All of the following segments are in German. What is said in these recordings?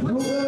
Move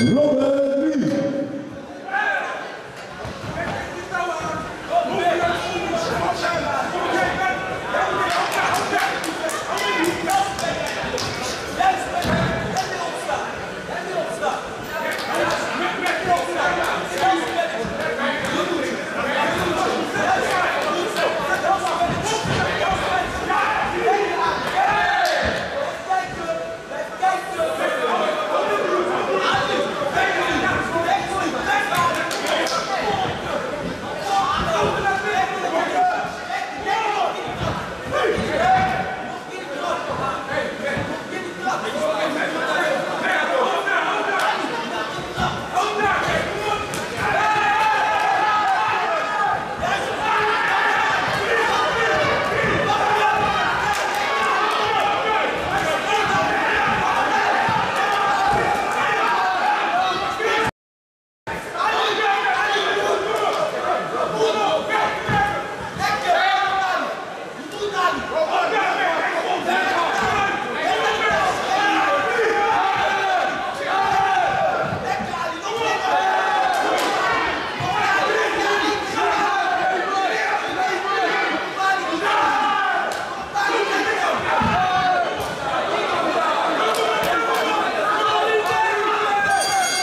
Hey!